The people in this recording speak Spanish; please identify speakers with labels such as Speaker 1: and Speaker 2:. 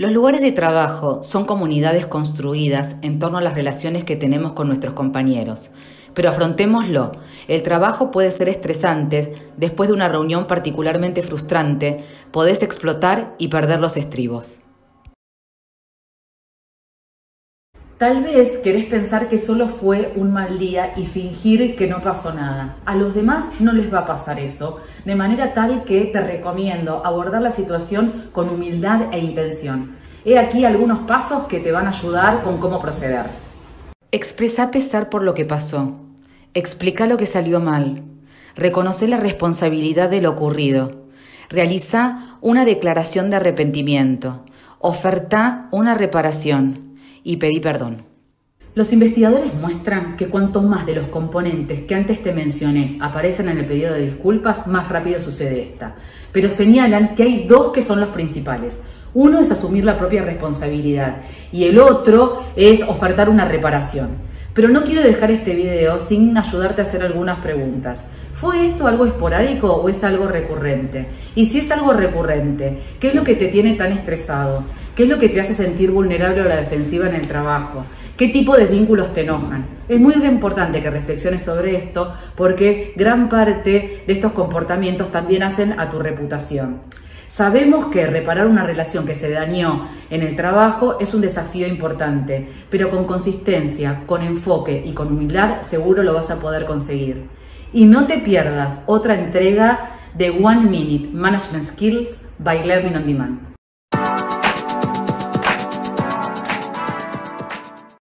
Speaker 1: Los lugares de trabajo son comunidades construidas en torno a las relaciones que tenemos con nuestros compañeros. Pero afrontémoslo, el trabajo puede ser estresante, después de una reunión particularmente frustrante, podés explotar y perder los estribos.
Speaker 2: Tal vez querés pensar que solo fue un mal día y fingir que no pasó nada. A los demás no les va a pasar eso, de manera tal que te recomiendo abordar la situación con humildad e intención. He aquí algunos pasos que te van a ayudar con cómo proceder.
Speaker 1: Expresa pesar por lo que pasó. Explica lo que salió mal. Reconoce la responsabilidad de lo ocurrido. Realiza una declaración de arrepentimiento. Oferta una reparación y pedí perdón.
Speaker 2: Los investigadores muestran que cuanto más de los componentes que antes te mencioné aparecen en el pedido de disculpas, más rápido sucede esta. Pero señalan que hay dos que son los principales. Uno es asumir la propia responsabilidad y el otro es ofertar una reparación. Pero no quiero dejar este video sin ayudarte a hacer algunas preguntas. ¿Fue esto algo esporádico o es algo recurrente? Y si es algo recurrente, ¿qué es lo que te tiene tan estresado? ¿Qué es lo que te hace sentir vulnerable a la defensiva en el trabajo? ¿Qué tipo de vínculos te enojan? Es muy importante que reflexiones sobre esto porque gran parte de estos comportamientos también hacen a tu reputación. Sabemos que reparar una relación que se dañó en el trabajo es un desafío importante, pero con consistencia, con enfoque y con humildad seguro lo vas a poder conseguir. Y no te pierdas otra entrega de One Minute Management Skills by Learning on Demand.